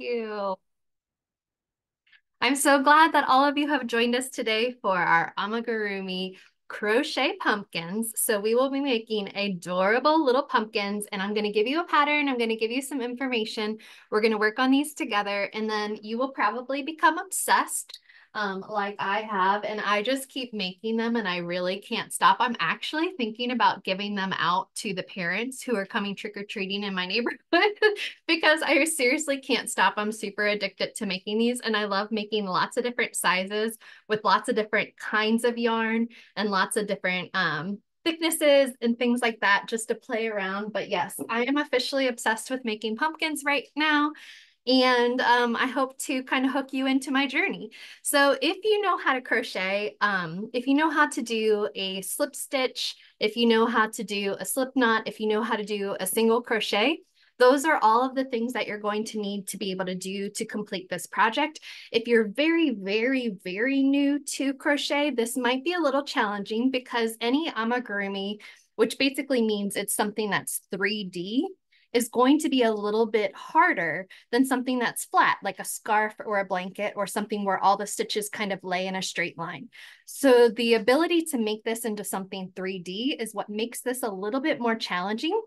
you. I'm so glad that all of you have joined us today for our amigurumi crochet pumpkins. So we will be making adorable little pumpkins and I'm going to give you a pattern. I'm going to give you some information. We're going to work on these together and then you will probably become obsessed um, like I have, and I just keep making them and I really can't stop. I'm actually thinking about giving them out to the parents who are coming trick or treating in my neighborhood because I seriously can't stop. I'm super addicted to making these, and I love making lots of different sizes with lots of different kinds of yarn and lots of different um, thicknesses and things like that just to play around. But yes, I am officially obsessed with making pumpkins right now and um, I hope to kind of hook you into my journey. So if you know how to crochet, um, if you know how to do a slip stitch, if you know how to do a slip knot, if you know how to do a single crochet, those are all of the things that you're going to need to be able to do to complete this project. If you're very, very, very new to crochet, this might be a little challenging because any amigurumi, which basically means it's something that's 3D, is going to be a little bit harder than something that's flat, like a scarf or a blanket or something where all the stitches kind of lay in a straight line. So the ability to make this into something 3D is what makes this a little bit more challenging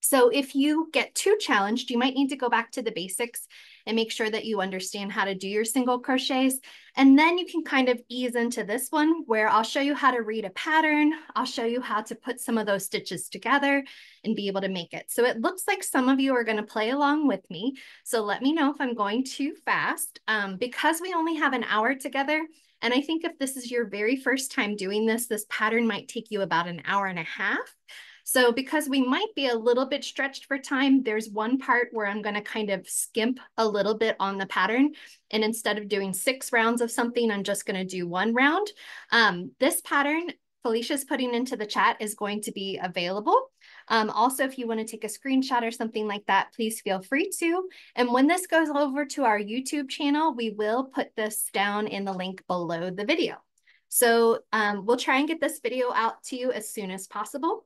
so if you get too challenged, you might need to go back to the basics and make sure that you understand how to do your single crochets. And then you can kind of ease into this one where I'll show you how to read a pattern. I'll show you how to put some of those stitches together and be able to make it. So it looks like some of you are gonna play along with me. So let me know if I'm going too fast. Um, because we only have an hour together, and I think if this is your very first time doing this, this pattern might take you about an hour and a half. So because we might be a little bit stretched for time, there's one part where I'm gonna kind of skimp a little bit on the pattern. And instead of doing six rounds of something, I'm just gonna do one round. Um, this pattern Felicia's putting into the chat is going to be available. Um, also, if you want to take a screenshot or something like that, please feel free to. And when this goes over to our YouTube channel, we will put this down in the link below the video. So um, we'll try and get this video out to you as soon as possible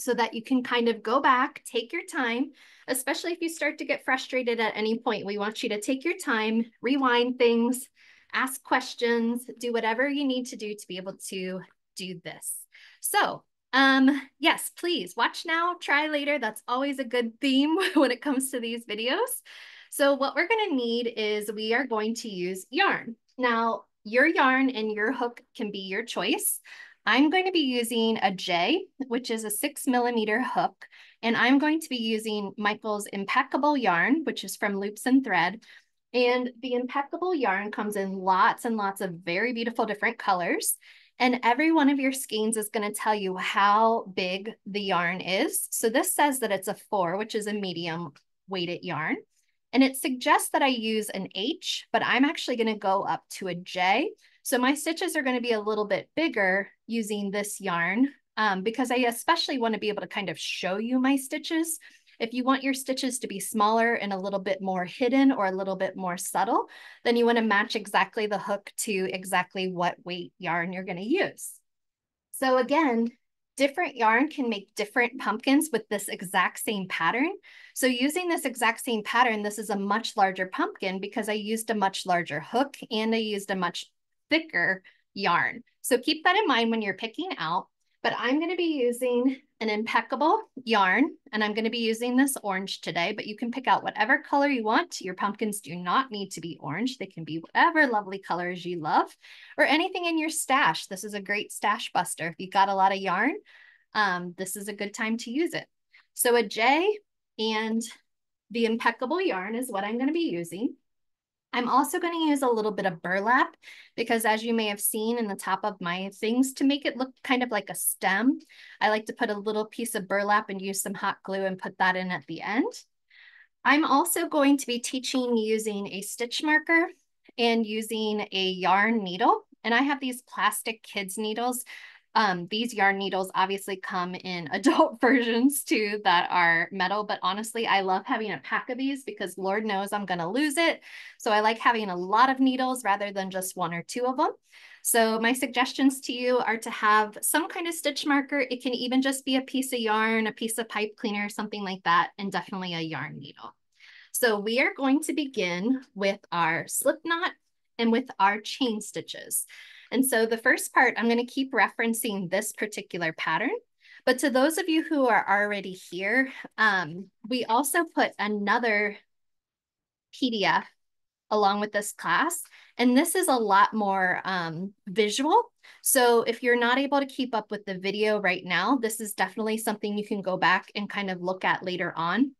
so that you can kind of go back, take your time, especially if you start to get frustrated at any point. We want you to take your time, rewind things, ask questions, do whatever you need to do to be able to do this. So um, yes, please watch now, try later. That's always a good theme when it comes to these videos. So what we're gonna need is we are going to use yarn. Now, your yarn and your hook can be your choice. I'm going to be using a J, which is a six millimeter hook, and I'm going to be using Michael's Impeccable yarn, which is from Loops and Thread. And the Impeccable yarn comes in lots and lots of very beautiful different colors. And every one of your skeins is going to tell you how big the yarn is. So this says that it's a four, which is a medium weighted yarn. And it suggests that I use an H, but I'm actually going to go up to a J so my stitches are going to be a little bit bigger using this yarn um, because I especially want to be able to kind of show you my stitches. If you want your stitches to be smaller and a little bit more hidden or a little bit more subtle, then you want to match exactly the hook to exactly what weight yarn you're going to use. So again, different yarn can make different pumpkins with this exact same pattern. So using this exact same pattern, this is a much larger pumpkin because I used a much larger hook and I used a much thicker yarn. So keep that in mind when you're picking out, but I'm going to be using an impeccable yarn and I'm going to be using this orange today, but you can pick out whatever color you want. Your pumpkins do not need to be orange. They can be whatever lovely colors you love or anything in your stash. This is a great stash buster. If you've got a lot of yarn, um, this is a good time to use it. So a J and the impeccable yarn is what I'm going to be using. I'm also going to use a little bit of burlap because as you may have seen in the top of my things to make it look kind of like a stem, I like to put a little piece of burlap and use some hot glue and put that in at the end. I'm also going to be teaching using a stitch marker and using a yarn needle. And I have these plastic kids needles um, these yarn needles obviously come in adult versions too that are metal, but honestly, I love having a pack of these because Lord knows I'm gonna lose it. So I like having a lot of needles rather than just one or two of them. So my suggestions to you are to have some kind of stitch marker. It can even just be a piece of yarn, a piece of pipe cleaner, something like that, and definitely a yarn needle. So we are going to begin with our slip knot and with our chain stitches. And so the first part, I'm going to keep referencing this particular pattern. But to those of you who are already here, um, we also put another PDF along with this class. And this is a lot more um, visual. So if you're not able to keep up with the video right now, this is definitely something you can go back and kind of look at later on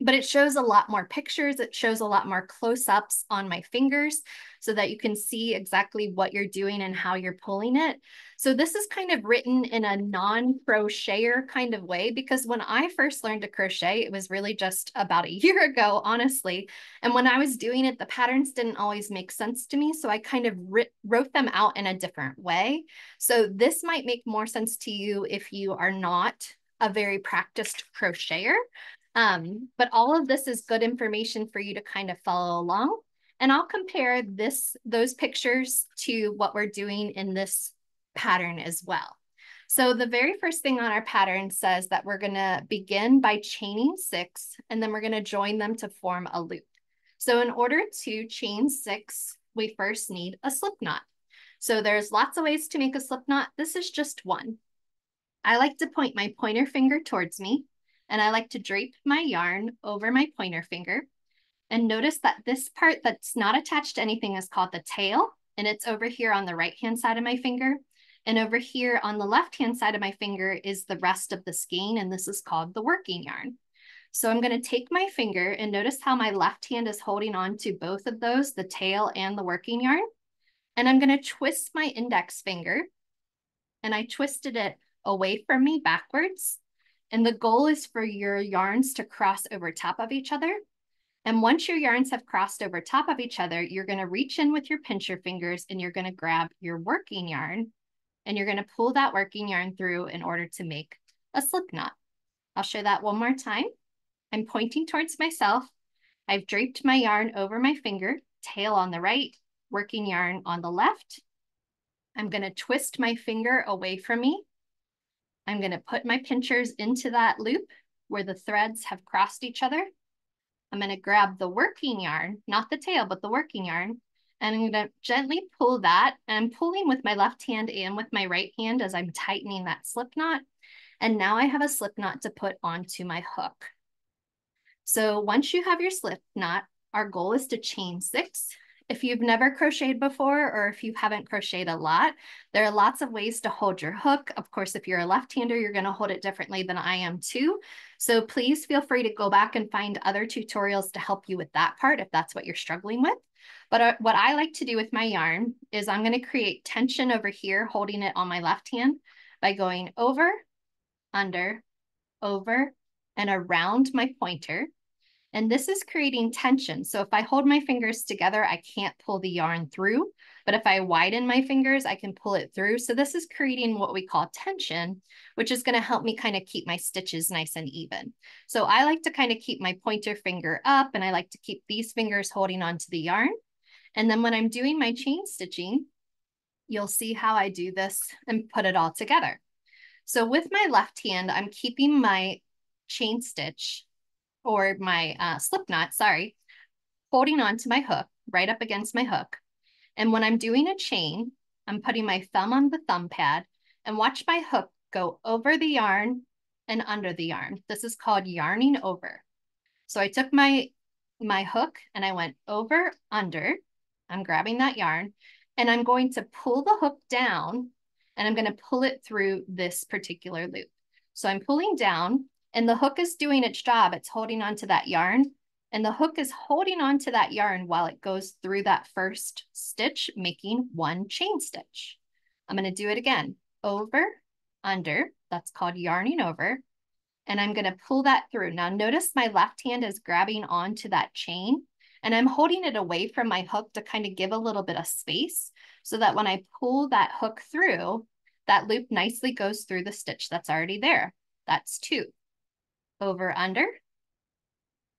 but it shows a lot more pictures. It shows a lot more close-ups on my fingers so that you can see exactly what you're doing and how you're pulling it. So this is kind of written in a non-crocheter kind of way because when I first learned to crochet, it was really just about a year ago, honestly. And when I was doing it, the patterns didn't always make sense to me. So I kind of wrote them out in a different way. So this might make more sense to you if you are not a very practiced crocheter. Um, but all of this is good information for you to kind of follow along. And I'll compare this those pictures to what we're doing in this pattern as well. So the very first thing on our pattern says that we're going to begin by chaining six, and then we're going to join them to form a loop. So in order to chain six, we first need a slip knot. So there's lots of ways to make a slip knot. This is just one. I like to point my pointer finger towards me and I like to drape my yarn over my pointer finger. And notice that this part that's not attached to anything is called the tail, and it's over here on the right-hand side of my finger. And over here on the left-hand side of my finger is the rest of the skein, and this is called the working yarn. So I'm gonna take my finger and notice how my left hand is holding on to both of those, the tail and the working yarn. And I'm gonna twist my index finger and I twisted it away from me backwards and the goal is for your yarns to cross over top of each other. And once your yarns have crossed over top of each other, you're going to reach in with your pincher fingers and you're going to grab your working yarn and you're going to pull that working yarn through in order to make a slip knot. I'll show that one more time. I'm pointing towards myself. I've draped my yarn over my finger, tail on the right, working yarn on the left. I'm going to twist my finger away from me I'm going to put my pinchers into that loop where the threads have crossed each other. I'm going to grab the working yarn, not the tail, but the working yarn, and I'm going to gently pull that. And I'm pulling with my left hand and with my right hand as I'm tightening that slip knot. And now I have a slip knot to put onto my hook. So once you have your slip knot, our goal is to chain six if you've never crocheted before or if you haven't crocheted a lot, there are lots of ways to hold your hook. Of course, if you're a left-hander, you're going to hold it differently than I am too. So please feel free to go back and find other tutorials to help you with that part if that's what you're struggling with. But uh, what I like to do with my yarn is I'm going to create tension over here, holding it on my left hand by going over, under, over, and around my pointer. And this is creating tension. So if I hold my fingers together, I can't pull the yarn through. But if I widen my fingers, I can pull it through. So this is creating what we call tension, which is going to help me kind of keep my stitches nice and even. So I like to kind of keep my pointer finger up and I like to keep these fingers holding onto the yarn. And then when I'm doing my chain stitching, you'll see how I do this and put it all together. So with my left hand, I'm keeping my chain stitch or my uh, slip knot, sorry, holding on to my hook right up against my hook. And when I'm doing a chain, I'm putting my thumb on the thumb pad and watch my hook go over the yarn and under the yarn. This is called yarning over. So I took my, my hook and I went over, under. I'm grabbing that yarn and I'm going to pull the hook down and I'm going to pull it through this particular loop. So I'm pulling down and the hook is doing its job. It's holding on to that yarn and the hook is holding on to that yarn while it goes through that first stitch, making one chain stitch. I'm going to do it again. Over, under, that's called yarning over. And I'm going to pull that through. Now notice my left hand is grabbing onto that chain and I'm holding it away from my hook to kind of give a little bit of space so that when I pull that hook through, that loop nicely goes through the stitch that's already there. That's two over under.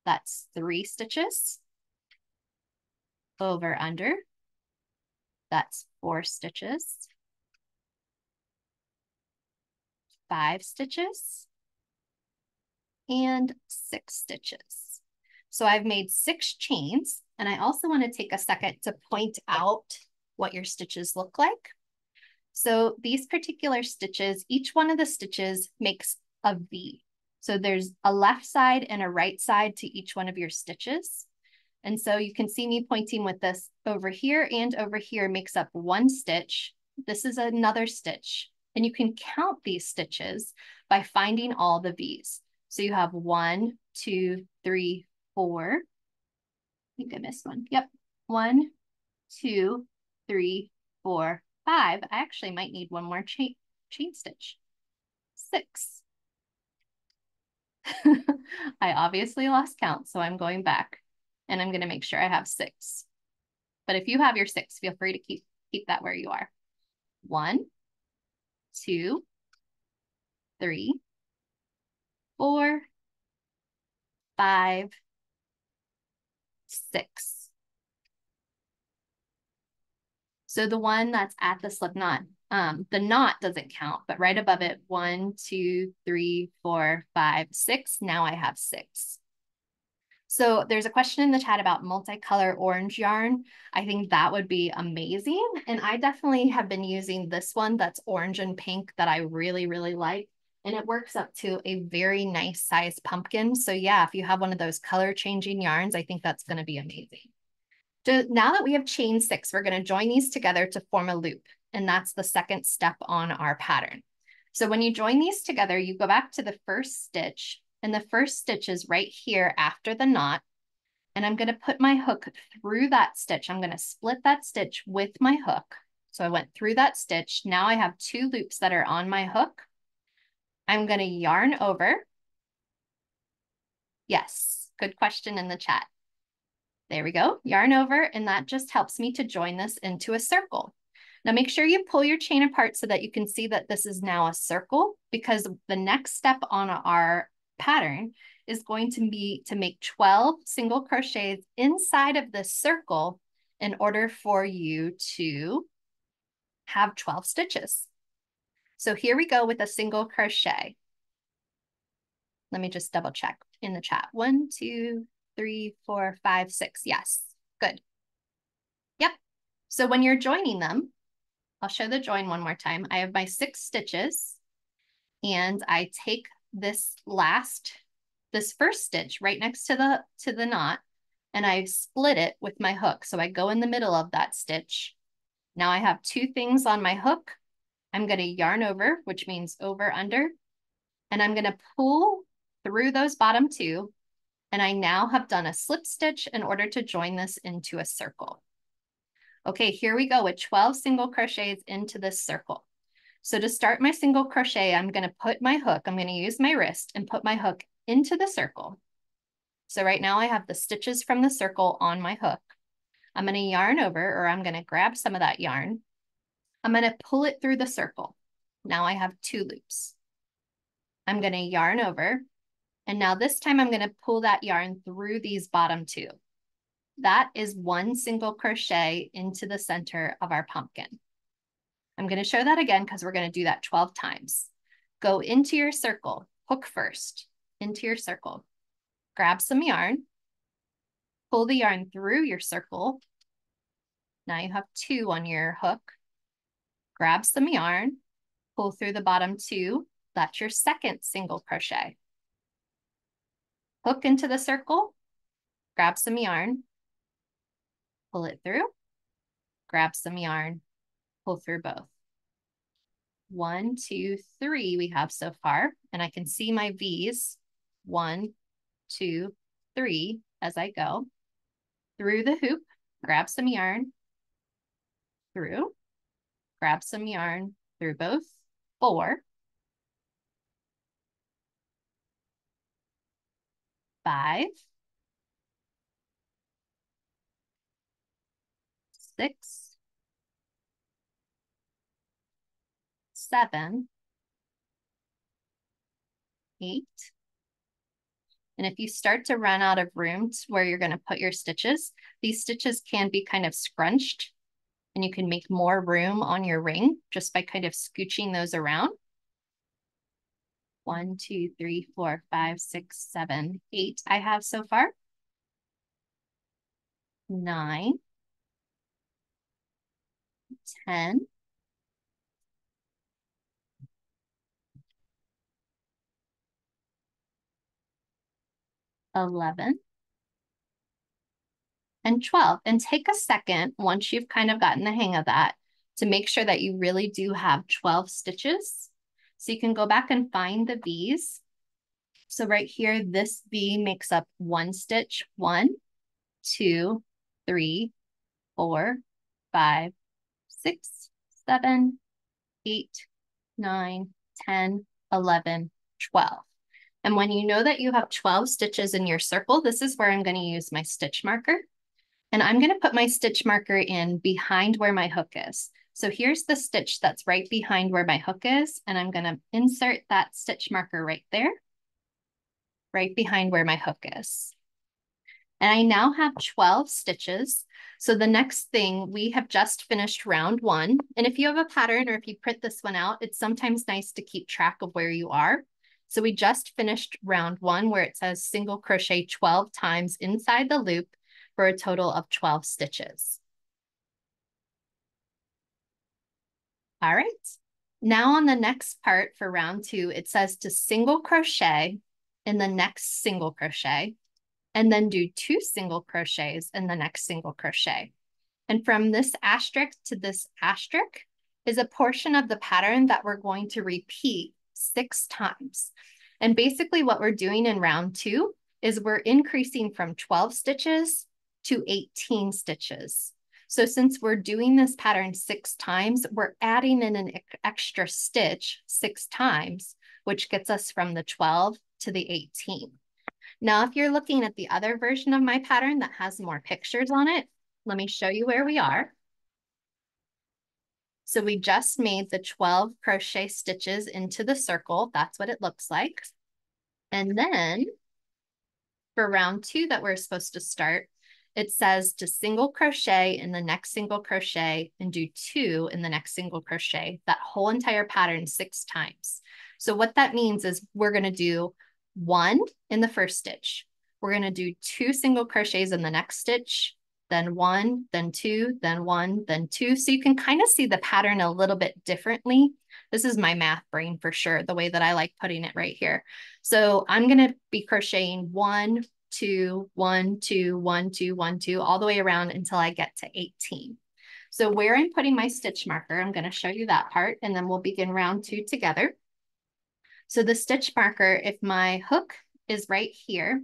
That's three stitches. Over under. That's four stitches. Five stitches. And six stitches. So I've made six chains and I also want to take a second to point out what your stitches look like. So these particular stitches, each one of the stitches makes a V. So there's a left side and a right side to each one of your stitches. And so you can see me pointing with this over here and over here makes up one stitch. This is another stitch. And you can count these stitches by finding all the V's. So you have one, two, three, four. I think I missed one. Yep. One, two, three, four, five. I actually might need one more chain, chain stitch. Six. I obviously lost count, so I'm going back and I'm going to make sure I have six. But if you have your six, feel free to keep, keep that where you are. One, two, three, four, five, six. So the one that's at the slip knot, um, the knot doesn't count, but right above it, one, two, three, four, five, six. Now I have six. So there's a question in the chat about multicolor orange yarn. I think that would be amazing. And I definitely have been using this one that's orange and pink that I really, really like. And it works up to a very nice size pumpkin. So yeah, if you have one of those color changing yarns, I think that's gonna be amazing. So now that we have chain six, we're gonna join these together to form a loop. And that's the second step on our pattern. So when you join these together, you go back to the first stitch and the first stitch is right here after the knot. And I'm gonna put my hook through that stitch. I'm gonna split that stitch with my hook. So I went through that stitch. Now I have two loops that are on my hook. I'm gonna yarn over. Yes, good question in the chat. There we go, yarn over, and that just helps me to join this into a circle. Now make sure you pull your chain apart so that you can see that this is now a circle because the next step on our pattern is going to be to make 12 single crochets inside of this circle in order for you to have 12 stitches. So here we go with a single crochet. Let me just double check in the chat. One, two, three, four, five, six. Yes, good. Yep. So when you're joining them, I'll show the join one more time. I have my six stitches and I take this last, this first stitch right next to the, to the knot, and I split it with my hook. So I go in the middle of that stitch. Now I have two things on my hook. I'm gonna yarn over, which means over under, and I'm gonna pull through those bottom two, and I now have done a slip stitch in order to join this into a circle. Okay, here we go with 12 single crochets into this circle. So to start my single crochet, I'm going to put my hook, I'm going to use my wrist and put my hook into the circle. So right now I have the stitches from the circle on my hook. I'm going to yarn over or I'm going to grab some of that yarn. I'm going to pull it through the circle. Now I have two loops. I'm going to yarn over. And now this time I'm going to pull that yarn through these bottom two. That is one single crochet into the center of our pumpkin. I'm going to show that again because we're going to do that 12 times. Go into your circle, hook first, into your circle. Grab some yarn, pull the yarn through your circle. Now you have two on your hook. Grab some yarn, pull through the bottom two. That's your second single crochet. Hook into the circle, grab some yarn, pull it through, grab some yarn, pull through both. One, two, three we have so far, and I can see my V's, one, two, three, as I go. Through the hoop, grab some yarn, through, grab some yarn, through both, four, five, six, seven, eight. And if you start to run out of room where you're going to put your stitches, these stitches can be kind of scrunched and you can make more room on your ring just by kind of scooching those around. One, two, three, four, five, six, seven, eight I have so far. nine, 10, 11, and 12. And take a second once you've kind of gotten the hang of that to make sure that you really do have 12 stitches. So you can go back and find the V's. So right here, this V makes up one stitch, one, two, three, four, five, six, seven, eight, nine, 10, 11, 12. And when you know that you have 12 stitches in your circle, this is where I'm going to use my stitch marker. And I'm going to put my stitch marker in behind where my hook is. So here's the stitch that's right behind where my hook is. And I'm going to insert that stitch marker right there, right behind where my hook is. And I now have 12 stitches. So the next thing, we have just finished round one. And if you have a pattern or if you print this one out, it's sometimes nice to keep track of where you are. So we just finished round one where it says single crochet 12 times inside the loop for a total of 12 stitches. All right. Now on the next part for round two, it says to single crochet in the next single crochet and then do two single crochets in the next single crochet. And from this asterisk to this asterisk is a portion of the pattern that we're going to repeat six times. And basically what we're doing in round two is we're increasing from 12 stitches to 18 stitches. So since we're doing this pattern six times, we're adding in an extra stitch six times, which gets us from the 12 to the 18. Now, if you're looking at the other version of my pattern that has more pictures on it, let me show you where we are. So we just made the 12 crochet stitches into the circle. That's what it looks like. And then for round two that we're supposed to start, it says to single crochet in the next single crochet and do two in the next single crochet, that whole entire pattern six times. So what that means is we're gonna do one in the first stitch. We're gonna do two single crochets in the next stitch, then one, then two, then one, then two. So you can kind of see the pattern a little bit differently. This is my math brain for sure, the way that I like putting it right here. So I'm gonna be crocheting one, two, one, two, one, two, one, two, all the way around until I get to 18. So where I'm putting my stitch marker, I'm gonna show you that part and then we'll begin round two together. So the stitch marker, if my hook is right here,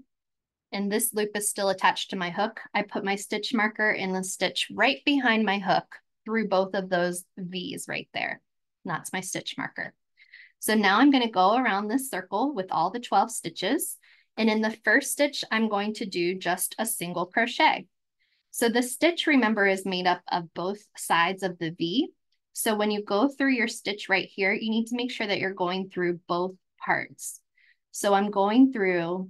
and this loop is still attached to my hook, I put my stitch marker in the stitch right behind my hook through both of those V's right there. And that's my stitch marker. So now I'm gonna go around this circle with all the 12 stitches and in the first stitch, I'm going to do just a single crochet. So the stitch, remember, is made up of both sides of the V. So when you go through your stitch right here, you need to make sure that you're going through both parts. So I'm going through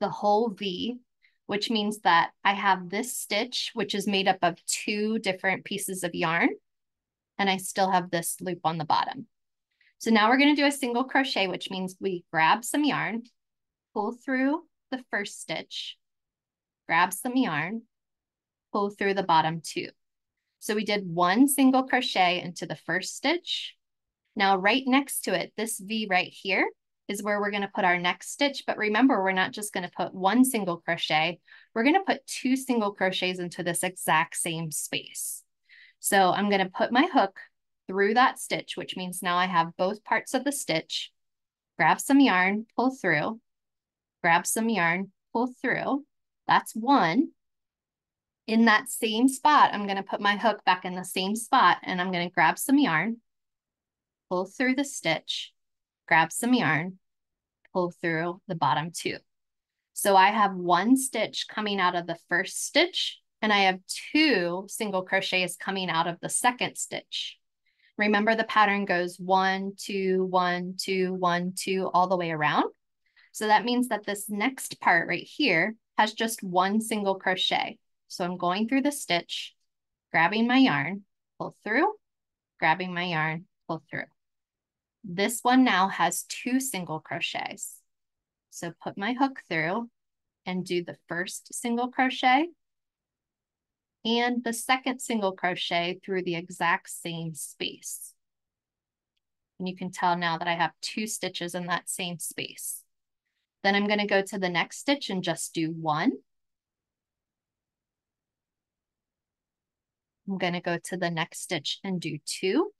the whole V, which means that I have this stitch, which is made up of two different pieces of yarn, and I still have this loop on the bottom. So now we're gonna do a single crochet, which means we grab some yarn, pull through the first stitch, grab some yarn, pull through the bottom two. So we did one single crochet into the first stitch. Now right next to it, this V right here is where we're gonna put our next stitch. But remember, we're not just gonna put one single crochet, we're gonna put two single crochets into this exact same space. So I'm gonna put my hook through that stitch, which means now I have both parts of the stitch, grab some yarn, pull through, grab some yarn, pull through. That's one. In that same spot, I'm gonna put my hook back in the same spot and I'm gonna grab some yarn, pull through the stitch, grab some yarn, pull through the bottom two. So I have one stitch coming out of the first stitch and I have two single crochets coming out of the second stitch. Remember the pattern goes one, two, one, two, one, two, all the way around. So that means that this next part right here has just one single crochet. So I'm going through the stitch, grabbing my yarn, pull through, grabbing my yarn, pull through. This one now has two single crochets. So put my hook through and do the first single crochet, and the second single crochet through the exact same space. And you can tell now that I have two stitches in that same space. Then I'm going to go to the next stitch and just do one. I'm going to go to the next stitch and do two.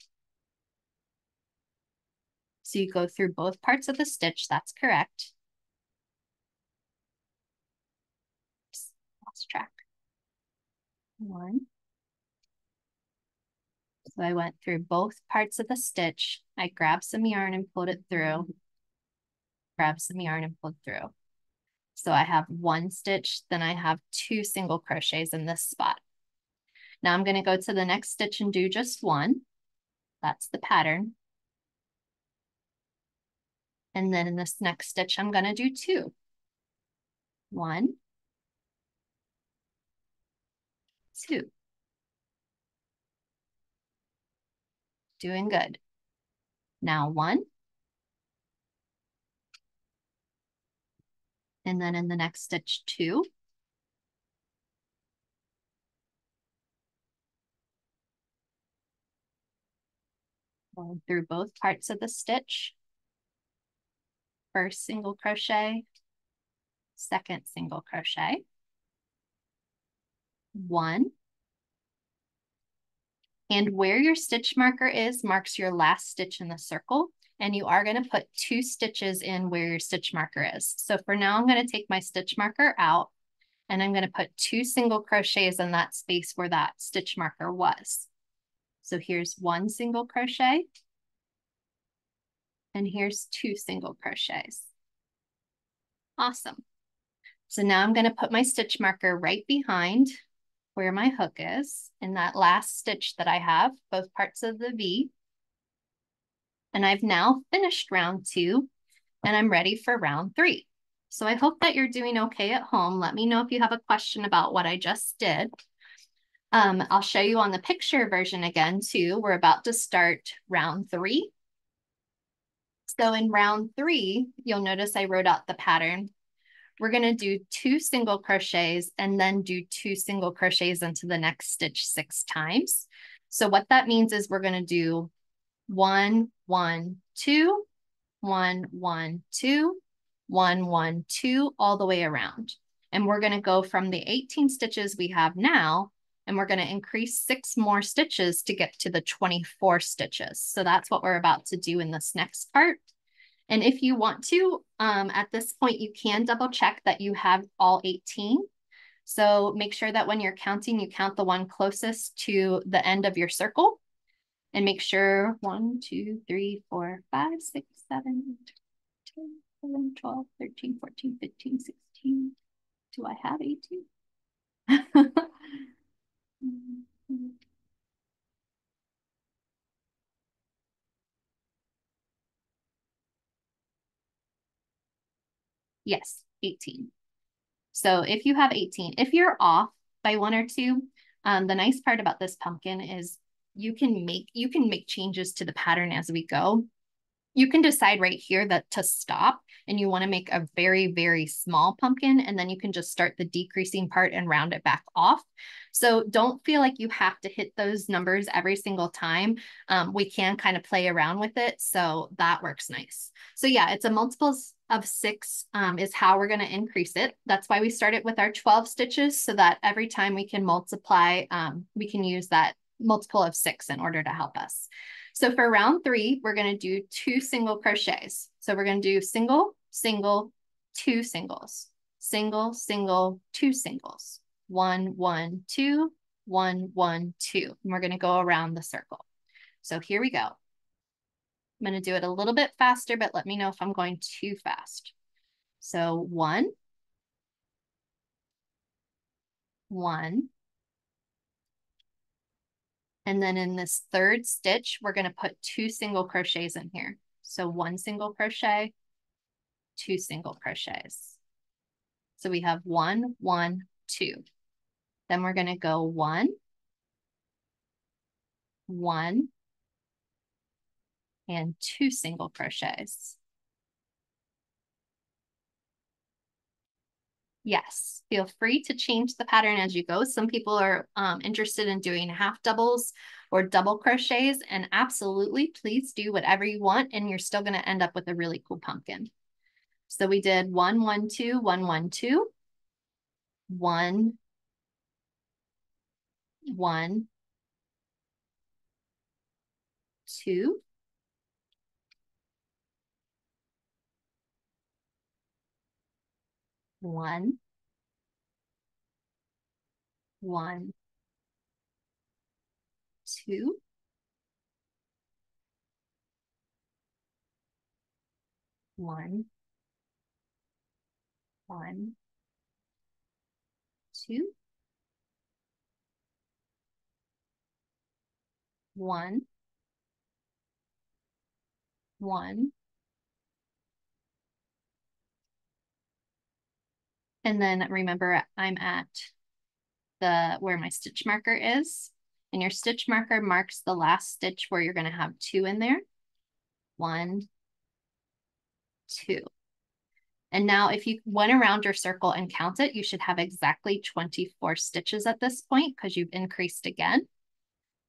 So you go through both parts of the stitch, that's correct. Oops, lost track. One. So I went through both parts of the stitch. I grabbed some yarn and pulled it through. Grab some yarn and pulled through. So I have one stitch, then I have two single crochets in this spot. Now I'm going to go to the next stitch and do just one. That's the pattern. And then in this next stitch, I'm going to do two. One, two. Doing good. Now one. And then in the next stitch, two. Going through both parts of the stitch. First single crochet, second single crochet, one, and where your stitch marker is marks your last stitch in the circle. And you are going to put two stitches in where your stitch marker is. So for now, I'm going to take my stitch marker out and I'm going to put two single crochets in that space where that stitch marker was. So here's one single crochet and here's two single crochets. Awesome. So now I'm going to put my stitch marker right behind where my hook is in that last stitch that I have, both parts of the V. And I've now finished round two and I'm ready for round three. So I hope that you're doing okay at home. Let me know if you have a question about what I just did. Um, I'll show you on the picture version again too. We're about to start round three. So in round three, you'll notice I wrote out the pattern we're going to do two single crochets and then do two single crochets into the next stitch six times. So what that means is we're going to do one, one, two, one, one, two, one, one, two, all the way around. And we're going to go from the 18 stitches we have now, and we're going to increase six more stitches to get to the 24 stitches. So that's what we're about to do in this next part. And if you want to, um, at this point, you can double check that you have all 18. So make sure that when you're counting, you count the one closest to the end of your circle and make sure 1, 2, 3, 4, 5, 6, 7, 10, 11, 12, 13, 14, 15, 16. Do I have 18? Yes, 18. So if you have 18, if you're off by one or two, um, the nice part about this pumpkin is you can make you can make changes to the pattern as we go you can decide right here that to stop and you want to make a very, very small pumpkin, and then you can just start the decreasing part and round it back off. So don't feel like you have to hit those numbers every single time. Um, we can kind of play around with it. So that works nice. So yeah, it's a multiples of six um, is how we're going to increase it. That's why we started with our 12 stitches so that every time we can multiply, um, we can use that multiple of six in order to help us. So for round three, we're going to do two single crochets. So we're going to do single, single, two singles, single, single, two singles, one, one, two, one, one, two. And we're going to go around the circle. So here we go. I'm going to do it a little bit faster, but let me know if I'm going too fast. So one, one, and then in this third stitch, we're going to put two single crochets in here. So one single crochet, two single crochets. So we have one, one, two. Then we're going to go one, one, and two single crochets. Yes, feel free to change the pattern as you go. Some people are um, interested in doing half doubles or double crochets and absolutely please do whatever you want and you're still going to end up with a really cool pumpkin. So we did one, one, two, one, one, two, one, one, two, one, one, two, one, one, two, one, one, and then remember I'm at the where my stitch marker is and your stitch marker marks the last stitch where you're going to have two in there. One, two. And now if you went around your circle and count it, you should have exactly 24 stitches at this point because you've increased again.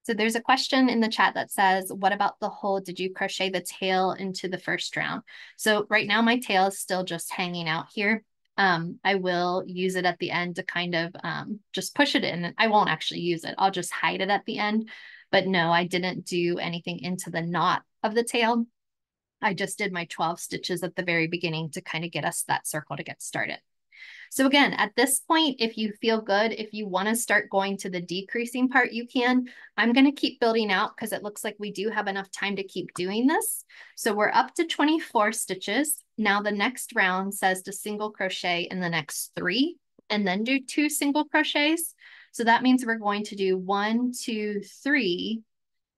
So there's a question in the chat that says, what about the hole? Did you crochet the tail into the first round? So right now my tail is still just hanging out here. Um, I will use it at the end to kind of um, just push it in. I won't actually use it. I'll just hide it at the end. But no, I didn't do anything into the knot of the tail. I just did my 12 stitches at the very beginning to kind of get us that circle to get started. So again, at this point, if you feel good, if you want to start going to the decreasing part, you can. I'm going to keep building out because it looks like we do have enough time to keep doing this. So we're up to 24 stitches. Now the next round says to single crochet in the next three and then do two single crochets. So that means we're going to do one, two, three,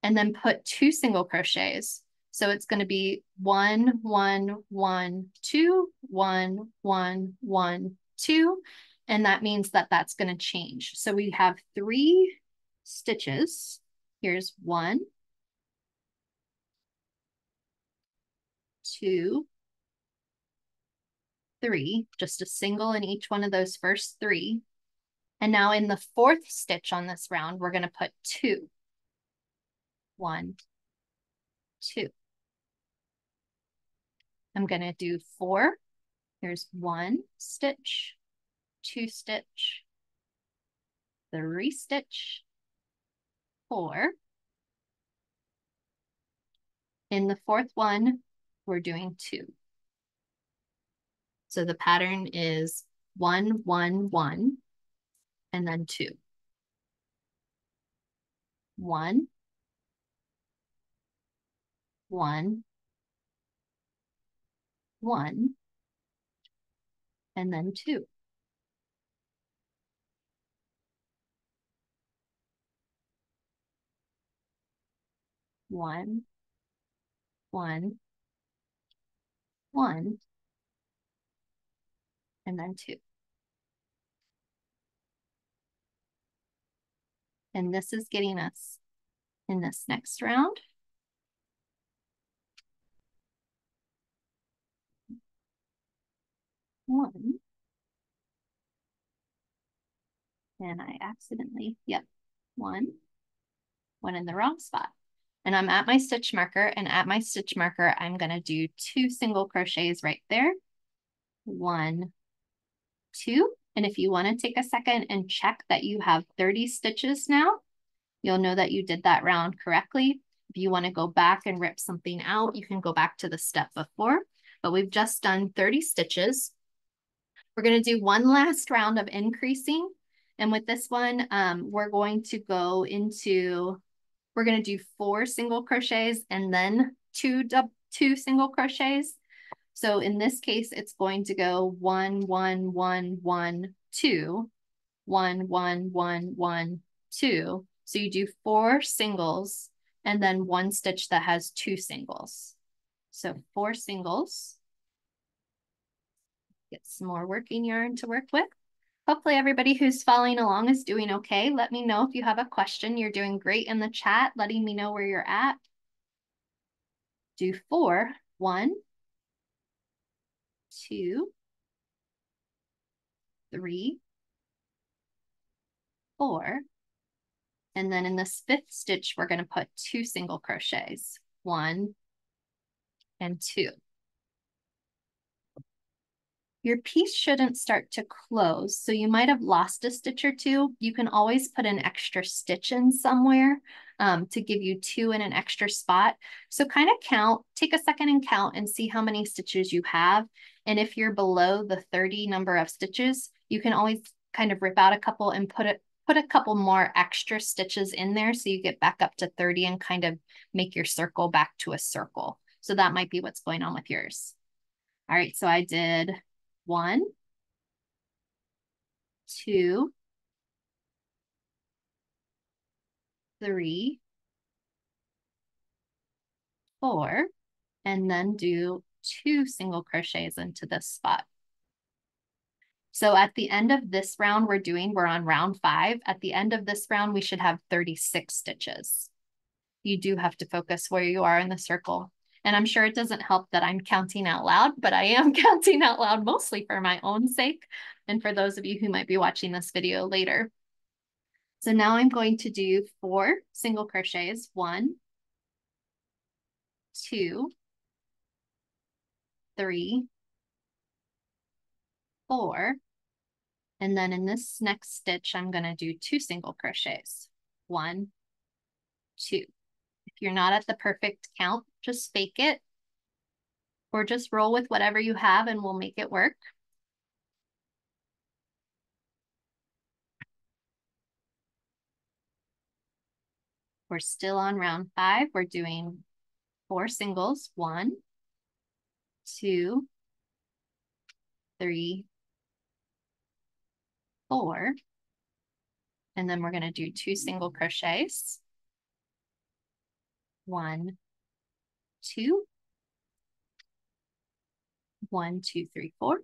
and then put two single crochets. So it's going to be one, one, one, two, one, one, one, two. And that means that that's going to change. So we have three stitches. Here's one, two, three, just a single in each one of those first three. And now in the fourth stitch on this round, we're going to put two. One, two. I'm going to do four. Here's one stitch, two stitch, three stitch, four. In the fourth one, we're doing two. So the pattern is one, one, one, and then two. One, one, one, and then two. One, one, one, and then two. And this is getting us in this next round one. And I accidentally, yep, one, one in the wrong spot. And I'm at my stitch marker and at my stitch marker, I'm gonna do two single crochets right there. One, two. And if you wanna take a second and check that you have 30 stitches now, you'll know that you did that round correctly. If you wanna go back and rip something out, you can go back to the step before, but we've just done 30 stitches. We're going to do one last round of increasing. And with this one, um, we're going to go into, we're going to do four single crochets and then two, two single crochets. So in this case, it's going to go one, one, one, one, two, one, one, one, one, two. So you do four singles and then one stitch that has two singles. So four singles get some more working yarn to work with. Hopefully everybody who's following along is doing okay. Let me know if you have a question. You're doing great in the chat, letting me know where you're at. Do four, one, two, three, four, and then in this fifth stitch, we're gonna put two single crochets, one and two. Your piece shouldn't start to close, so you might have lost a stitch or two. You can always put an extra stitch in somewhere um, to give you two in an extra spot. So kind of count, take a second and count and see how many stitches you have. And if you're below the 30 number of stitches, you can always kind of rip out a couple and put it put a couple more extra stitches in there so you get back up to 30 and kind of make your circle back to a circle. So that might be what's going on with yours. All right, so I did one, two, three, four, and then do two single crochets into this spot. So at the end of this round we're doing, we're on round five. At the end of this round, we should have 36 stitches. You do have to focus where you are in the circle. And I'm sure it doesn't help that I'm counting out loud, but I am counting out loud mostly for my own sake and for those of you who might be watching this video later. So now I'm going to do four single crochets, one, two, three, four, and then in this next stitch, I'm gonna do two single crochets, one, two. If you're not at the perfect count, just fake it or just roll with whatever you have and we'll make it work. We're still on round five. We're doing four singles. One, two, three, four. And then we're going to do two single crochets. One, two, one, two, three, four.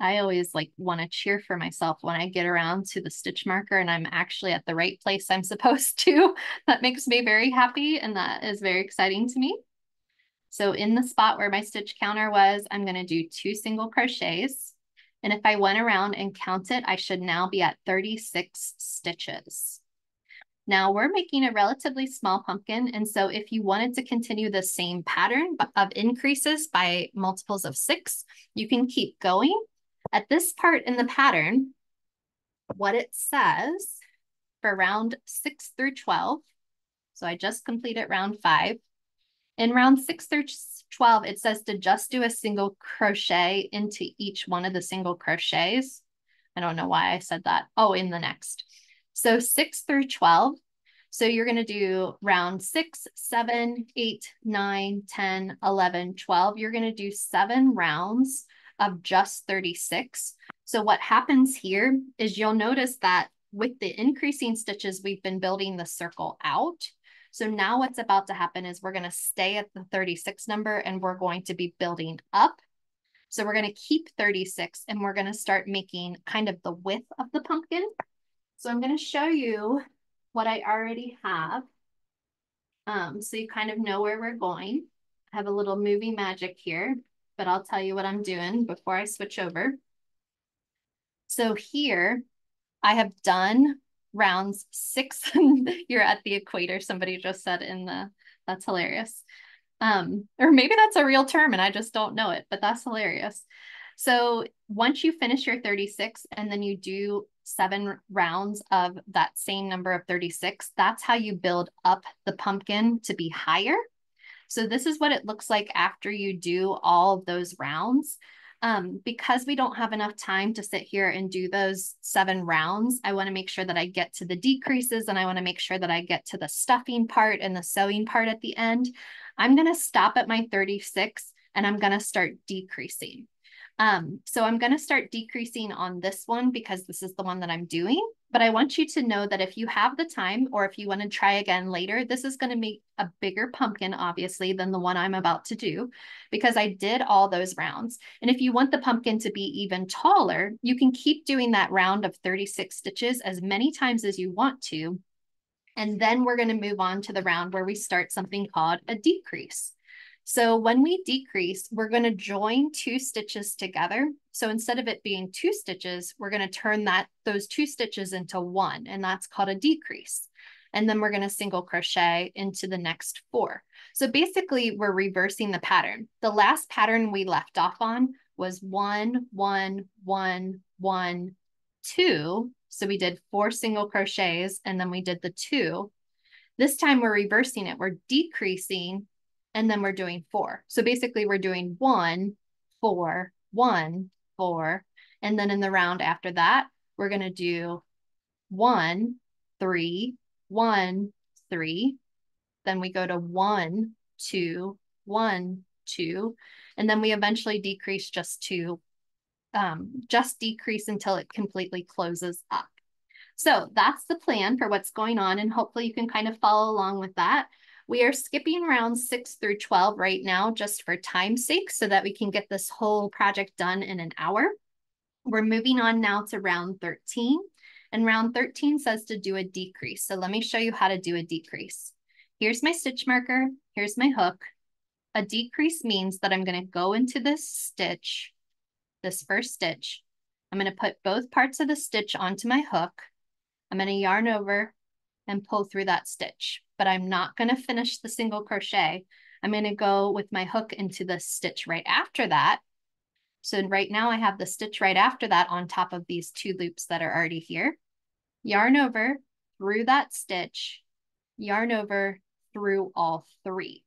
I always like want to cheer for myself when I get around to the stitch marker and I'm actually at the right place I'm supposed to. that makes me very happy and that is very exciting to me. So in the spot where my stitch counter was, I'm going to do two single crochets. And if I went around and counted, it, I should now be at 36 stitches. Now we're making a relatively small pumpkin. And so if you wanted to continue the same pattern of increases by multiples of six, you can keep going. At this part in the pattern, what it says for round six through 12, so I just completed round five. In round six through 12, it says to just do a single crochet into each one of the single crochets. I don't know why I said that. Oh, in the next. So six through 12. So you're going to do round six, seven, eight, nine, 10, 11, 12. You're going to do seven rounds of just 36. So what happens here is you'll notice that with the increasing stitches, we've been building the circle out. So now what's about to happen is we're going to stay at the 36 number and we're going to be building up. So we're going to keep 36 and we're going to start making kind of the width of the pumpkin. So I'm going to show you what I already have. Um, so you kind of know where we're going. I have a little movie magic here, but I'll tell you what I'm doing before I switch over. So here I have done rounds six. You're at the equator, somebody just said in the, that's hilarious. Um, or maybe that's a real term and I just don't know it, but that's hilarious. So once you finish your 36 and then you do seven rounds of that same number of 36, that's how you build up the pumpkin to be higher. So this is what it looks like after you do all of those rounds. Um, because we don't have enough time to sit here and do those seven rounds, I want to make sure that I get to the decreases and I want to make sure that I get to the stuffing part and the sewing part at the end. I'm going to stop at my 36 and I'm going to start decreasing. Um, so I'm going to start decreasing on this one because this is the one that I'm doing. But I want you to know that if you have the time or if you want to try again later, this is going to make a bigger pumpkin, obviously, than the one I'm about to do because I did all those rounds. And if you want the pumpkin to be even taller, you can keep doing that round of 36 stitches as many times as you want to. And then we're going to move on to the round where we start something called a decrease. So when we decrease, we're going to join two stitches together. So instead of it being two stitches, we're going to turn that those two stitches into one, and that's called a decrease. And then we're going to single crochet into the next four. So basically, we're reversing the pattern. The last pattern we left off on was one, one, one, one, two. So we did four single crochets, and then we did the two. This time we're reversing it. We're decreasing and then we're doing four. So basically we're doing one, four, one, four. And then in the round after that, we're going to do one, three, one, three. Then we go to one, two, one, two. And then we eventually decrease just to um, just decrease until it completely closes up. So that's the plan for what's going on. And hopefully you can kind of follow along with that. We are skipping rounds six through 12 right now, just for time's sake, so that we can get this whole project done in an hour. We're moving on now to round 13. And round 13 says to do a decrease. So let me show you how to do a decrease. Here's my stitch marker. Here's my hook. A decrease means that I'm going to go into this stitch, this first stitch. I'm going to put both parts of the stitch onto my hook. I'm going to yarn over and pull through that stitch but I'm not going to finish the single crochet. I'm going to go with my hook into the stitch right after that. So right now I have the stitch right after that on top of these two loops that are already here. Yarn over through that stitch, yarn over through all three.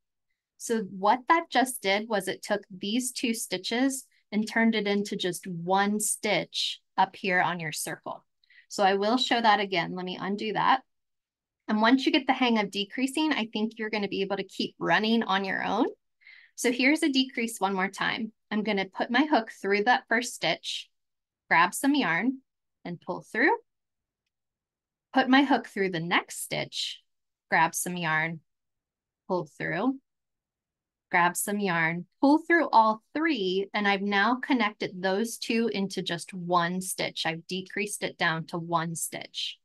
So what that just did was it took these two stitches and turned it into just one stitch up here on your circle. So I will show that again. Let me undo that. And once you get the hang of decreasing, I think you're going to be able to keep running on your own. So here's a decrease one more time. I'm going to put my hook through that first stitch, grab some yarn and pull through. Put my hook through the next stitch, grab some yarn, pull through, grab some yarn, pull through all three, and I've now connected those two into just one stitch. I've decreased it down to one stitch.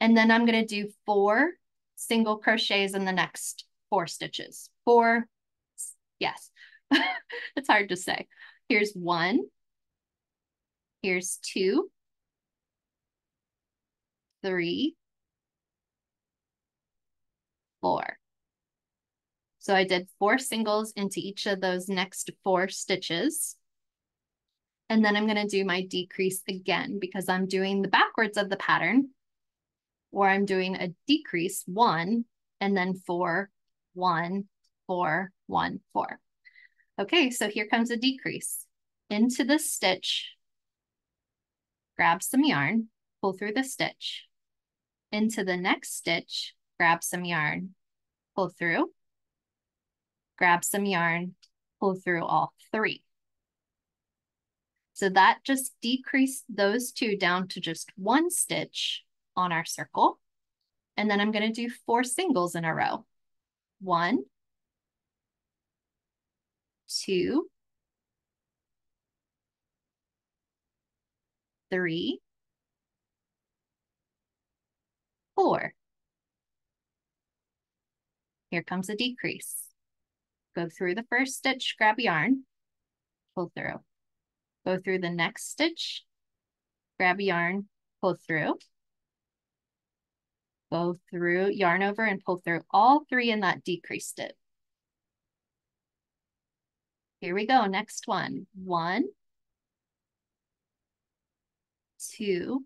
And then I'm going to do four single crochets in the next four stitches. Four, yes, it's hard to say. Here's one, here's two, three, four. So I did four singles into each of those next four stitches. And then I'm going to do my decrease again because I'm doing the backwards of the pattern or I'm doing a decrease one and then four, one, four, one, four. Okay, so here comes a decrease. Into the stitch, grab some yarn, pull through the stitch. Into the next stitch, grab some yarn, pull through, grab some yarn, pull through all three. So that just decreased those two down to just one stitch on our circle. And then I'm going to do four singles in a row. One, two, three, four. Here comes a decrease. Go through the first stitch, grab yarn, pull through. Go through the next stitch, grab yarn, pull through go through, yarn over and pull through all three in that decreased it. Here we go, next one. One, two,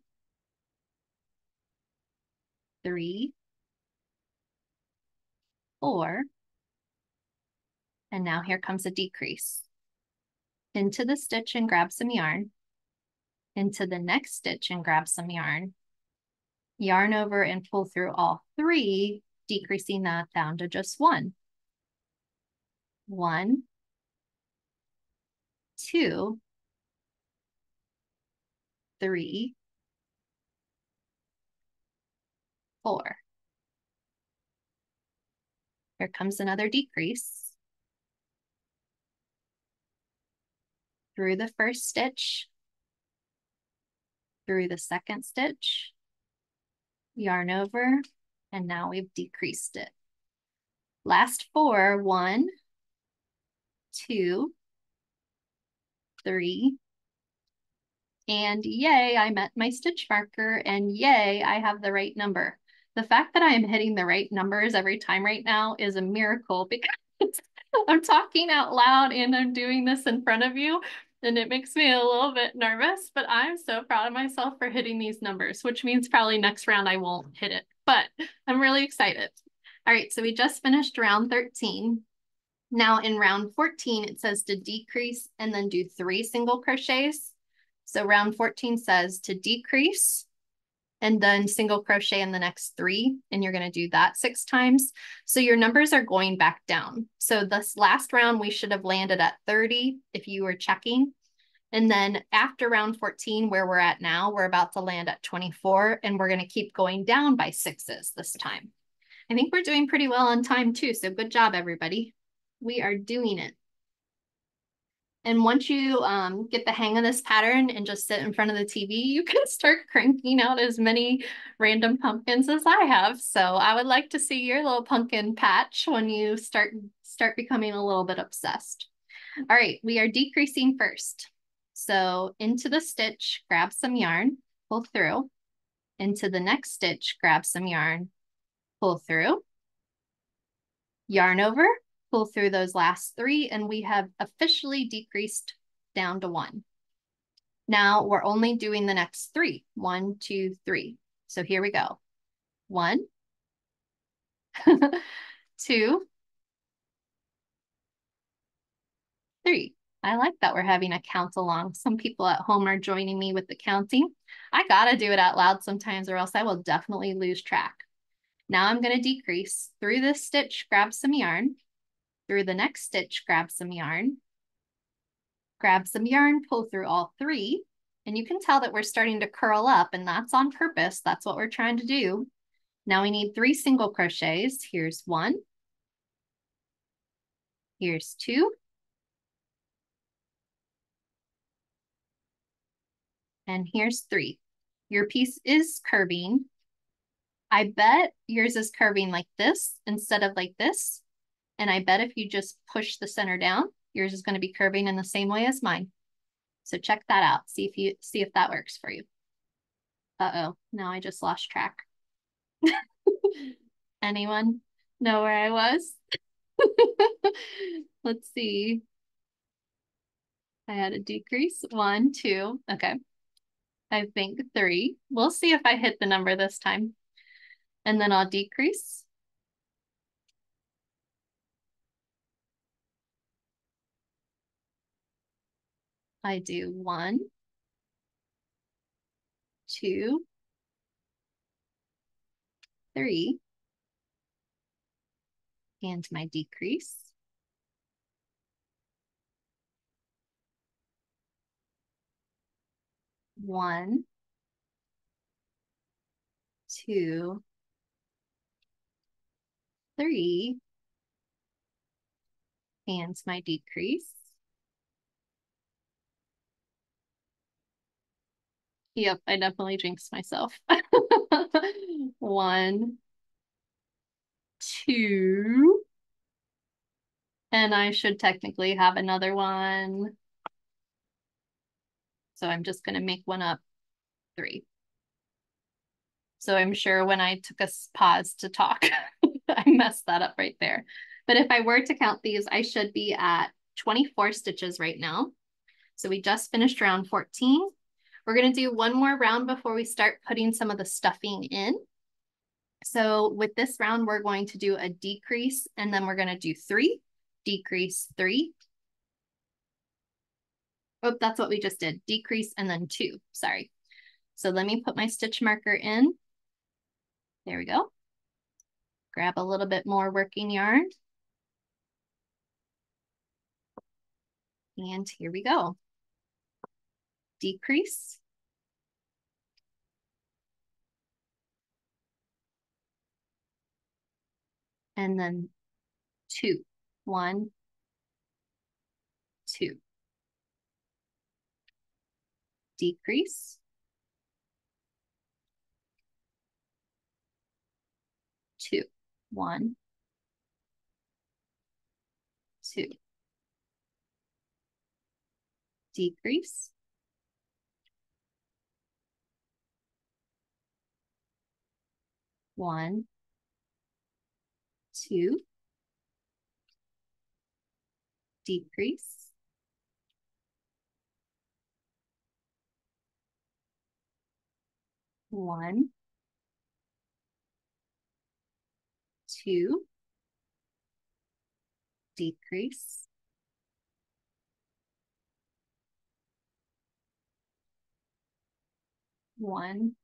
three, four, and now here comes a decrease. Into the stitch and grab some yarn, into the next stitch and grab some yarn, yarn over and pull through all three, decreasing that down to just one. One, two, three, four. Here comes another decrease. Through the first stitch, through the second stitch, yarn over, and now we've decreased it. Last four, one, two, three, and yay, I met my stitch marker, and yay, I have the right number. The fact that I am hitting the right numbers every time right now is a miracle because I'm talking out loud and I'm doing this in front of you, and it makes me a little bit nervous, but I'm so proud of myself for hitting these numbers, which means probably next round I won't hit it, but I'm really excited. All right, so we just finished round 13. Now in round 14, it says to decrease and then do three single crochets. So round 14 says to decrease and then single crochet in the next three, and you're gonna do that six times. So your numbers are going back down. So this last round, we should have landed at 30 if you were checking. And then after round 14, where we're at now, we're about to land at 24, and we're gonna keep going down by sixes this time. I think we're doing pretty well on time too, so good job, everybody. We are doing it. And once you um, get the hang of this pattern and just sit in front of the TV, you can start cranking out as many random pumpkins as I have. So I would like to see your little pumpkin patch when you start, start becoming a little bit obsessed. All right, we are decreasing first. So into the stitch, grab some yarn, pull through. Into the next stitch, grab some yarn, pull through. Yarn over, pull through those last three and we have officially decreased down to one. Now we're only doing the next three. One, two, three. So here we go. One, two, three. I like that we're having a count along. Some people at home are joining me with the counting. I gotta do it out loud sometimes or else I will definitely lose track. Now I'm gonna decrease through this stitch, grab some yarn, through the next stitch, grab some yarn, grab some yarn, pull through all three, and you can tell that we're starting to curl up and that's on purpose. That's what we're trying to do. Now we need three single crochets. Here's one. Here's two. And here's three. Your piece is curving. I bet yours is curving like this instead of like this. And I bet if you just push the center down, yours is going to be curving in the same way as mine. So check that out. See if you see if that works for you. Uh-oh, now I just lost track. Anyone know where I was? Let's see. I had a decrease. One, two. Okay. I think three. We'll see if I hit the number this time. And then I'll decrease. I do one, two, three, and my decrease. One, two, three, and my decrease. Yep, I definitely jinxed myself. One, two, and I should technically have another one. So I'm just going to make one up, three. So I'm sure when I took a pause to talk, I messed that up right there. But if I were to count these, I should be at 24 stitches right now. So we just finished round 14. We're gonna do one more round before we start putting some of the stuffing in. So with this round, we're going to do a decrease and then we're gonna do three, decrease three. Oh, that's what we just did, decrease and then two, sorry. So let me put my stitch marker in. There we go. Grab a little bit more working yarn. And here we go decrease. And then two, one, two. Decrease. Two, one, two. decrease. One, two, decrease. One, two, decrease. One,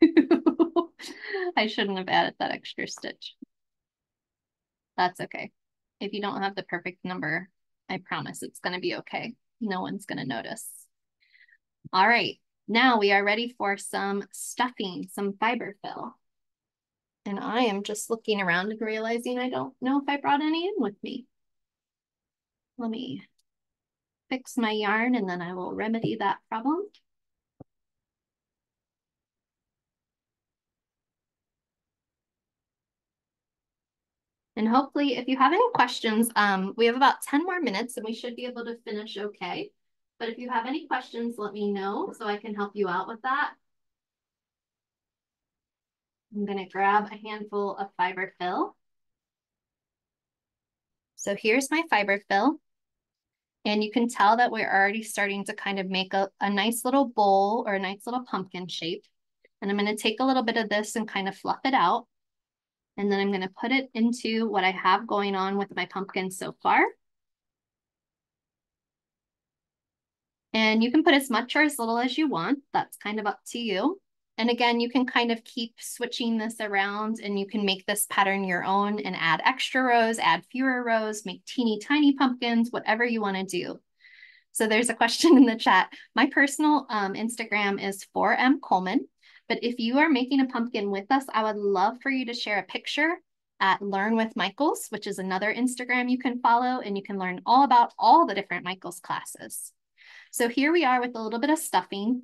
two. I shouldn't have added that extra stitch. That's okay. If you don't have the perfect number, I promise it's going to be okay. No one's going to notice. All right, now we are ready for some stuffing, some fiber fill. And I am just looking around and realizing I don't know if I brought any in with me. Let me fix my yarn and then I will remedy that problem. And hopefully if you have any questions, um, we have about 10 more minutes and we should be able to finish okay. But if you have any questions, let me know so I can help you out with that. I'm gonna grab a handful of fiber fill. So here's my fiber fill. And you can tell that we're already starting to kind of make a, a nice little bowl or a nice little pumpkin shape. And I'm gonna take a little bit of this and kind of fluff it out. And then I'm going to put it into what I have going on with my pumpkin so far. And you can put as much or as little as you want. That's kind of up to you. And again, you can kind of keep switching this around and you can make this pattern your own and add extra rows, add fewer rows, make teeny tiny pumpkins, whatever you want to do. So there's a question in the chat. My personal um, Instagram is 4M Coleman. But if you are making a pumpkin with us, I would love for you to share a picture at Learn with Michaels, which is another Instagram you can follow, and you can learn all about all the different Michaels classes. So here we are with a little bit of stuffing.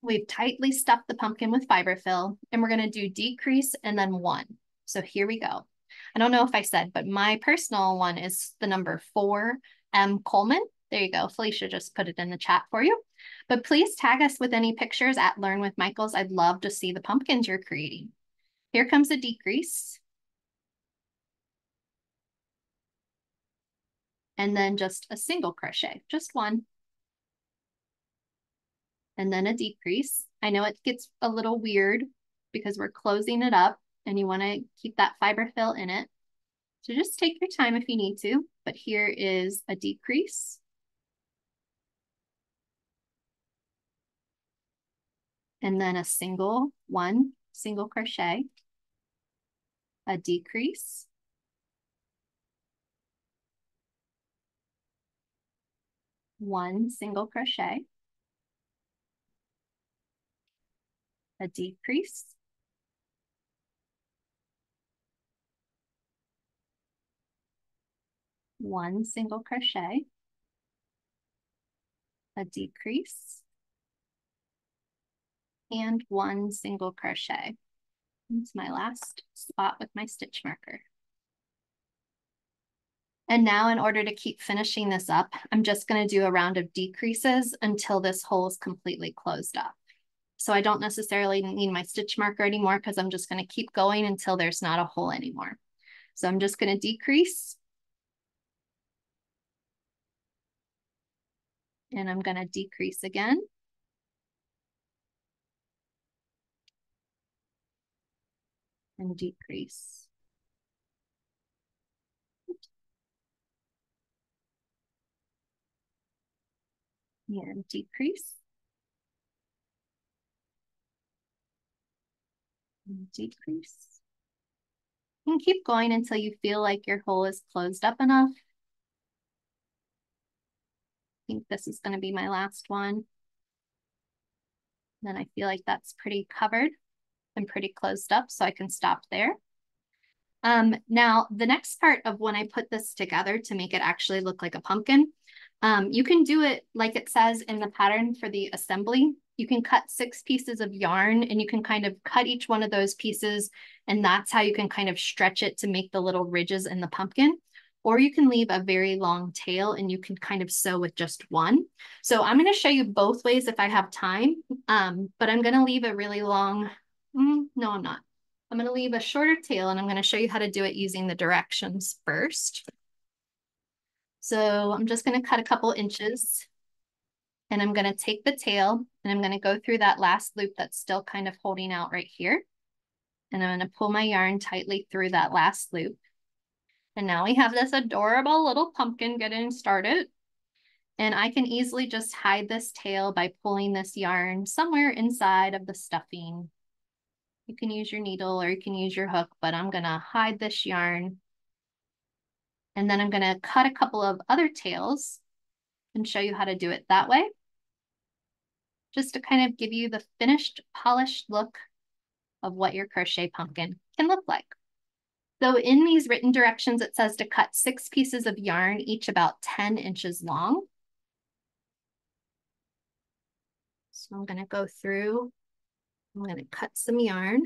We've tightly stuffed the pumpkin with fiber fill, and we're going to do decrease and then one. So here we go. I don't know if I said, but my personal one is the number four, M. Coleman. There you go. Felicia just put it in the chat for you. But please tag us with any pictures at Learn with Michaels. I'd love to see the pumpkins you're creating. Here comes a decrease. And then just a single crochet, just one. And then a decrease. I know it gets a little weird because we're closing it up and you want to keep that fiber fill in it. So just take your time if you need to, but here is a decrease. And then a single one single crochet, a decrease, one single crochet, a decrease, one single crochet, a decrease, and one single crochet. It's my last spot with my stitch marker. And now in order to keep finishing this up, I'm just gonna do a round of decreases until this hole is completely closed up. So I don't necessarily need my stitch marker anymore because I'm just gonna keep going until there's not a hole anymore. So I'm just gonna decrease. And I'm gonna decrease again. And decrease. And decrease. And decrease. And keep going until you feel like your hole is closed up enough. I think this is going to be my last one. Then I feel like that's pretty covered and pretty closed up, so I can stop there. Um, now, the next part of when I put this together to make it actually look like a pumpkin, um, you can do it like it says in the pattern for the assembly. You can cut six pieces of yarn and you can kind of cut each one of those pieces and that's how you can kind of stretch it to make the little ridges in the pumpkin. or you can leave a very long tail and you can kind of sew with just one. So I'm going to show you both ways if I have time, um, but I'm going to leave a really long, mm, no, I'm not. I'm going to leave a shorter tail and I'm going to show you how to do it using the directions first. So I'm just going to cut a couple inches and I'm going to take the tail and I'm going to go through that last loop that's still kind of holding out right here. And I'm going to pull my yarn tightly through that last loop. And now we have this adorable little pumpkin getting started. And I can easily just hide this tail by pulling this yarn somewhere inside of the stuffing. You can use your needle or you can use your hook, but I'm gonna hide this yarn. And then I'm gonna cut a couple of other tails and show you how to do it that way. Just to kind of give you the finished polished look of what your crochet pumpkin can look like. So in these written directions, it says to cut six pieces of yarn, each about 10 inches long. So I'm gonna go through, I'm gonna cut some yarn.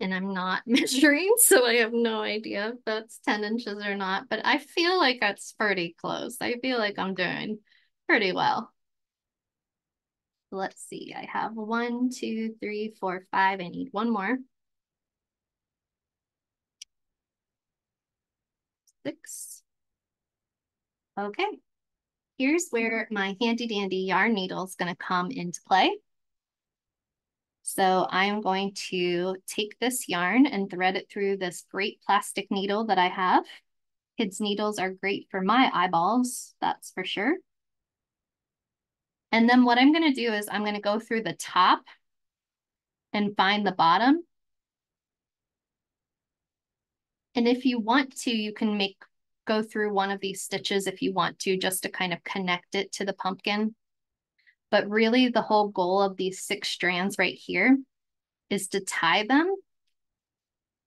and I'm not measuring, so I have no idea if that's 10 inches or not, but I feel like that's pretty close. I feel like I'm doing pretty well let's see, I have one, two, three, four, five. I need one more. Six. Okay, here's where my handy dandy yarn needle is gonna come into play. So I am going to take this yarn and thread it through this great plastic needle that I have. Kids needles are great for my eyeballs, that's for sure. And then what I'm going to do is I'm going to go through the top and find the bottom. And if you want to, you can make go through one of these stitches if you want to, just to kind of connect it to the pumpkin. But really the whole goal of these six strands right here is to tie them.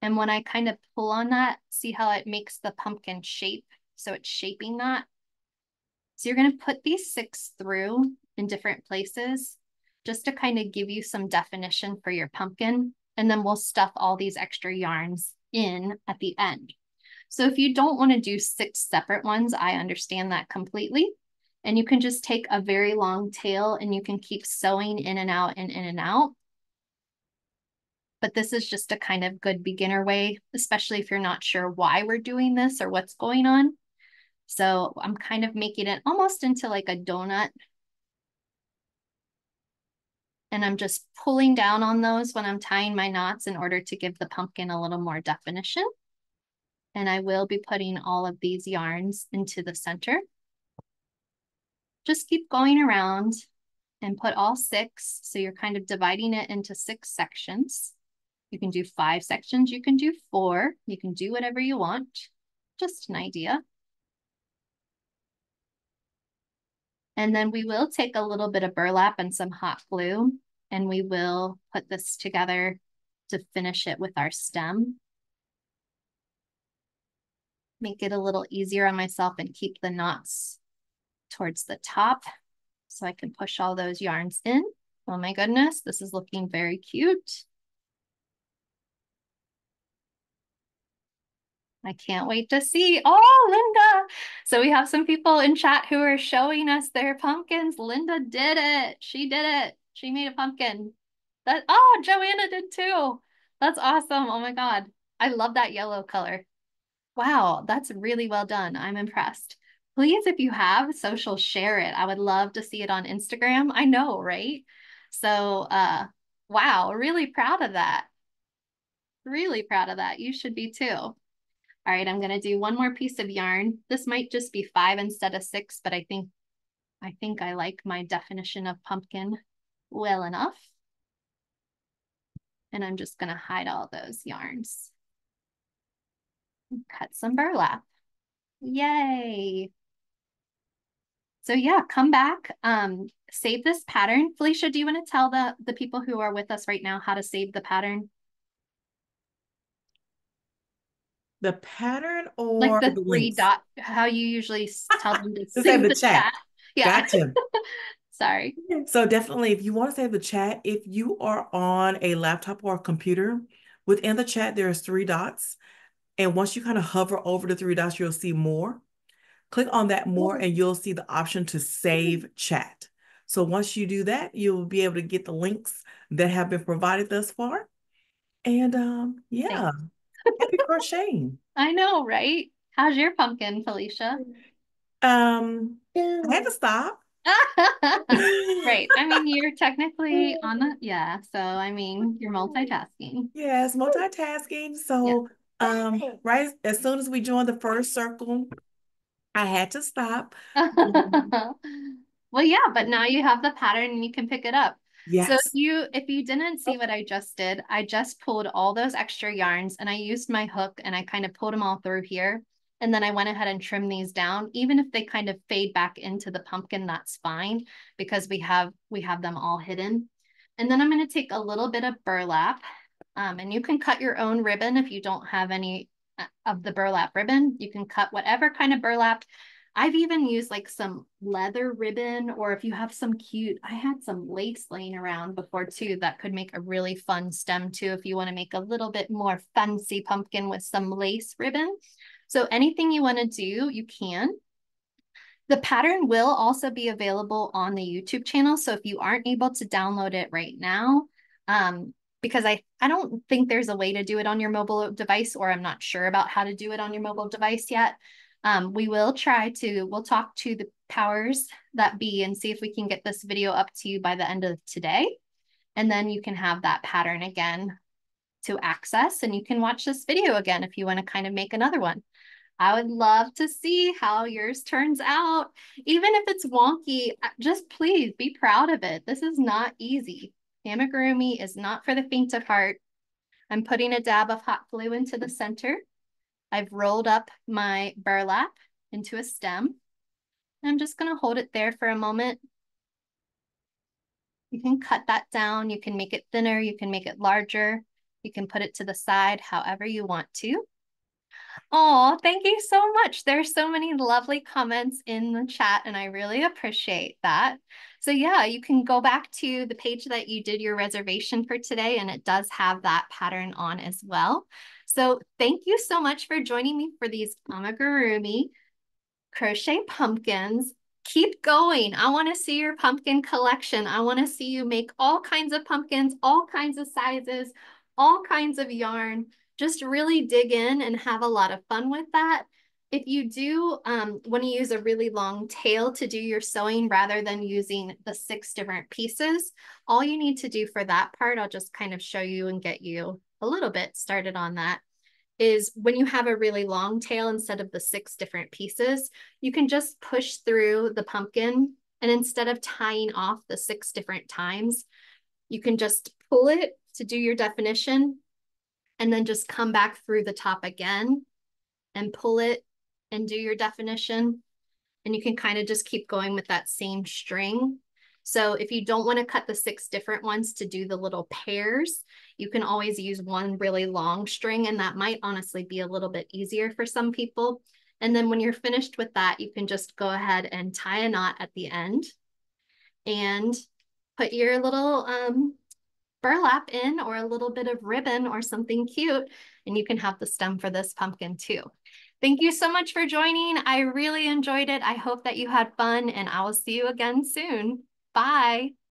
And when I kind of pull on that, see how it makes the pumpkin shape. So it's shaping that. So you're going to put these six through in different places just to kind of give you some definition for your pumpkin. And then we'll stuff all these extra yarns in at the end. So if you don't want to do six separate ones, I understand that completely. And you can just take a very long tail and you can keep sewing in and out and in and out. But this is just a kind of good beginner way, especially if you're not sure why we're doing this or what's going on. So I'm kind of making it almost into like a donut and I'm just pulling down on those when I'm tying my knots in order to give the pumpkin a little more definition. And I will be putting all of these yarns into the center. Just keep going around and put all six. So you're kind of dividing it into six sections. You can do five sections, you can do four, you can do whatever you want, just an idea. And then we will take a little bit of burlap and some hot glue and we will put this together to finish it with our stem. Make it a little easier on myself and keep the knots towards the top so I can push all those yarns in. Oh my goodness, this is looking very cute. I can't wait to see. Oh, Linda. So we have some people in chat who are showing us their pumpkins. Linda did it. She did it. She made a pumpkin. That oh, Joanna did too. That's awesome. Oh my God. I love that yellow color. Wow, that's really well done. I'm impressed. Please, if you have social, share it. I would love to see it on Instagram. I know, right? So uh wow, really proud of that. Really proud of that. You should be too. All right, I'm gonna do one more piece of yarn. This might just be five instead of six, but I think I think I like my definition of pumpkin well enough. And I'm just gonna hide all those yarns. Cut some burlap. Yay. So yeah, come back, um, save this pattern. Felicia, do you wanna tell the, the people who are with us right now how to save the pattern? The pattern or like the, the three links? dot how you usually tell them to save the, the chat. chat. Yeah. Gotcha. Sorry. So definitely, if you want to save the chat, if you are on a laptop or a computer, within the chat, there's three dots. And once you kind of hover over the three dots, you'll see more. Click on that more and you'll see the option to save chat. So once you do that, you'll be able to get the links that have been provided thus far. And um, yeah, happy crocheting. I know, right? How's your pumpkin, Felicia? Um, I had to stop. right. I mean, you're technically on the yeah. So I mean, you're multitasking. Yes, multitasking. So yeah. um, right as soon as we joined the first circle, I had to stop. well, yeah, but now you have the pattern and you can pick it up. Yes. So if you if you didn't see what I just did, I just pulled all those extra yarns and I used my hook and I kind of pulled them all through here. And then I went ahead and trimmed these down. Even if they kind of fade back into the pumpkin, that's fine because we have we have them all hidden. And then I'm going to take a little bit of burlap um, and you can cut your own ribbon if you don't have any uh, of the burlap ribbon. You can cut whatever kind of burlap I've even used like some leather ribbon, or if you have some cute, I had some lace laying around before too that could make a really fun stem too if you want to make a little bit more fancy pumpkin with some lace ribbon. So anything you want to do, you can. The pattern will also be available on the YouTube channel. So if you aren't able to download it right now, um, because I, I don't think there's a way to do it on your mobile device, or I'm not sure about how to do it on your mobile device yet. Um, we will try to, we'll talk to the powers that be and see if we can get this video up to you by the end of today. And then you can have that pattern again to access and you can watch this video again if you want to kind of make another one. I would love to see how yours turns out. Even if it's wonky, uh, just please be proud of it. This is not easy. Amigurumi is not for the faint of heart. I'm putting a dab of hot glue into the center. I've rolled up my burlap into a stem. I'm just going to hold it there for a moment. You can cut that down. You can make it thinner. You can make it larger. You can put it to the side however you want to. Oh, thank you so much. There's so many lovely comments in the chat, and I really appreciate that. So yeah, you can go back to the page that you did your reservation for today, and it does have that pattern on as well. So thank you so much for joining me for these amigurumi crochet pumpkins. Keep going. I want to see your pumpkin collection. I want to see you make all kinds of pumpkins, all kinds of sizes, all kinds of yarn. Just really dig in and have a lot of fun with that. If you do um, want to use a really long tail to do your sewing rather than using the six different pieces, all you need to do for that part, I'll just kind of show you and get you a little bit started on that is when you have a really long tail instead of the six different pieces, you can just push through the pumpkin and instead of tying off the six different times, you can just pull it to do your definition and then just come back through the top again and pull it and do your definition. And you can kind of just keep going with that same string so if you don't want to cut the six different ones to do the little pairs, you can always use one really long string and that might honestly be a little bit easier for some people. And then when you're finished with that, you can just go ahead and tie a knot at the end and put your little um, burlap in or a little bit of ribbon or something cute and you can have the stem for this pumpkin too. Thank you so much for joining. I really enjoyed it. I hope that you had fun and I will see you again soon. Bye.